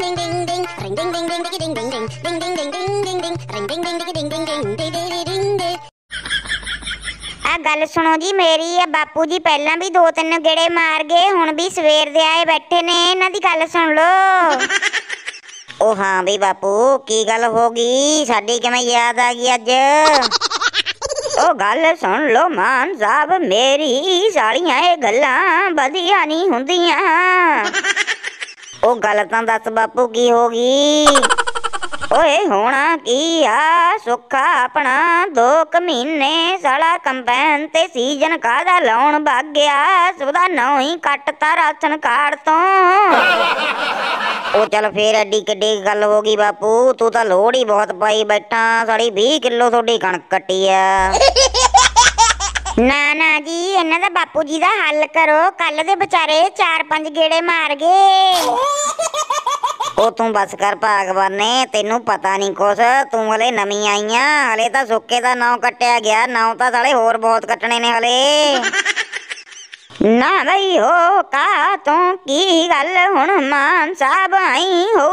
ding ding ding ding ring ding ding ding ding ding ding ding ding ding ding ding ding ring ding ding ding ding ding ding ding ding ding ding ਆ ਗੱਲ ਸੁਣੋ ਜੀ ਮੇਰੀ ਆ ਬਾਪੂ ਜੀ ਪਹਿਲਾਂ ਵੀ ਦੋ ਤਿੰਨ ਗੇੜੇ ਮਾਰ ਗਏ ਹੁਣ ਵੀ ਸਵੇਰ ਦੇ ਆਏ ਬੈਠੇ ਨੇ ਇਹਨਾਂ ਦੀ ਗੱਲ ਸੁਣ ਲਓ ਉਹ ਹਾਂ ਵੀ ਬਾਪੂ ਕੀ ਗੱਲ ਹੋ ਗਈ ਸਾਡੀ ਕਿਵੇਂ ਯਾਦ ਆ ਗਈ ਅੱਜ ਉਹ ਗੱਲ ਸੁਣ ਲਓ ਮਾਨ ਸਾਹਿਬ ਮੇਰੀ ਸਾਲੀਆਂ ਇਹ ਗੱਲਾਂ ਵਧੀਆ ਨਹੀਂ ਹੁੰਦੀਆਂ ਉਹ ਗੱਲ ਤਾਂ ਦੱਸ ਬਾਪੂ, ਕੀ ਹੋ ਗਈ? ਓਏ ਹੋਣਾ ਕੀ ਆ? ਸੁੱਖਾ ਆਪਣਾ ਦੋ ਮਹੀਨੇ ਸਾਲਾ ਕੰਪੈਨ ਤੇ ਸੀਜ਼ਨ ਕਾਦਾ ਲਾਉਣ ਵਗ ਗਿਆ? ਸੁਦਾ ਨੌ ਹੀ ਕੱਟਤਾ ਰਾਸ਼ਨ ਕਾਰਡ ਤੋਂ। ਉਹ ਚਲ ਫੇਰ ਐਡੀ ਕਿੱਡੀ ਗੱਲ ਹੋ ਗਈ ਬਾਪੂ, ਤੂੰ ਤਾਂ ਲੋੜ ਹੀ ਬਹੁਤ ਪਾਈ ਬੈਠਾ ਸਾਡੀ 20 ਕਿਲੋ ਤੁਹਾਡੀ ਕਣਕ ਕੱਟੀ ਆ। ਨਾ ਨਾ ਜੀ, ਇਹਨਾਂ ਦਾ ਬਾਪੂ ਜੀ ਦਾ ਹੱਲ ਕਰੋ। ਕੱਲ ਦੇ ਵਿਚਾਰੇ 4-5 ਗੇੜੇ ਮਾਰ ਗਏ। ਉਹ ਤੂੰ ਬਸ ਕਰ ਭਾਗਵਾਨੇ ਤੈਨੂੰ ਪਤਾ ਨਹੀਂ ਕੁਛ, ਤੂੰ ਹਲੇ ਨਵੀਂ ਆਈ ਆ, ਹਲੇ ਤਾਂ ਸੁੱਕੇ ਦਾ ਨਾਂ ਕੱਟਿਆ ਗਿਆ, ਨਾਂ ਤਾਂ ਸਾਲੇ ਹੋਰ ਬਹੁਤ ਕੱਟਣੇ ਨੇ ਹਲੇ। ਨਾ ਬਈ ਹੋ, ਕਾ ਤੂੰ ਕੀ ਗੱਲ ਹੁਣ ਮਾਨ ਸਾਹਿਬ ਆਈ ਹੋ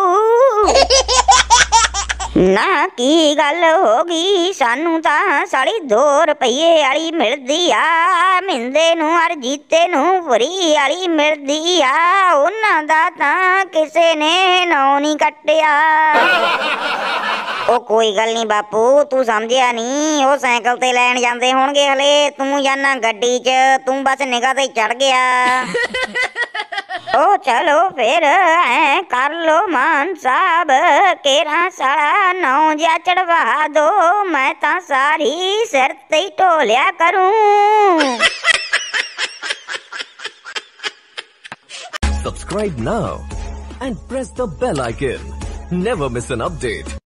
ਨਾ ਕੀ ਗੱਲ ਹੋ ਗਈ? ਸਾਨੂੰ ਤਾਂ ਸਾਲੀ 2 ਰੁਪਏ ਵਾਲੀ ਮਿਲਦੀ ਆ। ਮਿੰਦੇ ਨੂੰ ਅਰ ਜੀਤੇ ਨੂੰ ਫਰੀ ਵਾਲੀ ਮਿਲਦੀ ਆ। ਉਹਨਾਂ ਦਾ ਤਾਂ ਕਿਸੇ ਨੇ ਨੌ ਨਹੀਂ ਕੱਟਿਆ। ਉਹ ਕੋਈ ਗੱਲ ਨਹੀਂ ਬਾਪੂ, ਤੂੰ ਸਮਝਿਆ ਨਹੀਂ। ਉਹ ਸਾਈਕਲ ਤੇ ਲੈਣ ਜਾਂਦੇ ਹੋਣਗੇ ਹਲੇ। ਤੂੰ ਜਾਨਾ ਗੱਡੀ 'ਚ, ਤੂੰ ਬਸ ਨਿਗਾਹ ਤੇ ਚੜ ਗਿਆ। तो चलो फिर ऐ कर लो मान साहब केरा साला नौ जा चढ़वा दो मैं तो सारी सिर ते ढोलिया करूँ Subscribe now and press the bell icon. Never miss an update.